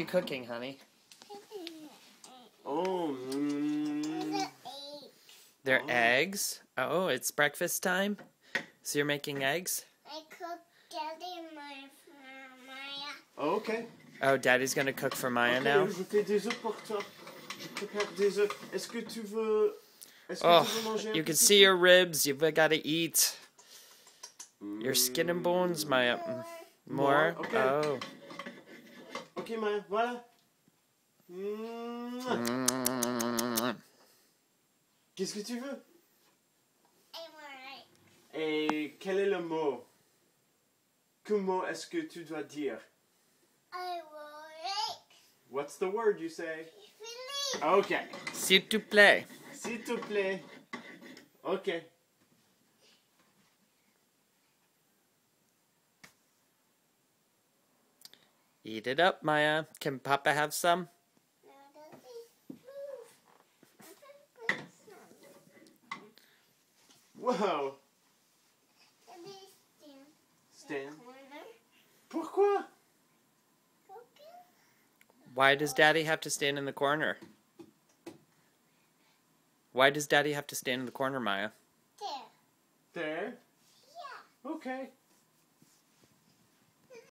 you cooking, honey? Oh, mm, They're Oh. eggs. Oh, it's breakfast time. So you're making eggs? I cook Daddy my Maya. oh, ok. Oh, Daddy's gonna cook for Maya Ok, now. Je fais des œufs pour toi. Je prépare des œufs. Est-ce que tu veux... Est-ce que Oh, tu veux manger you can see your ribs. You've gotta eat your skin and bones, Maya. Mm, More? More, okay. Oh. Voilà. Qu'est-ce que tu veux? Et quel est le mot? Que mot est-ce que tu dois dire? What's the word you say? Ok. S'il te plaît. S'il te plaît. Ok. Eat it up, Maya. Can Papa have some? Now Daddy, move. Wow. Daddy, stand. Stand. Corner. Pourquoi Why does Daddy have to stand in the corner? Why does Daddy have to stand in the corner, Maya? There. There. Yeah. Ok.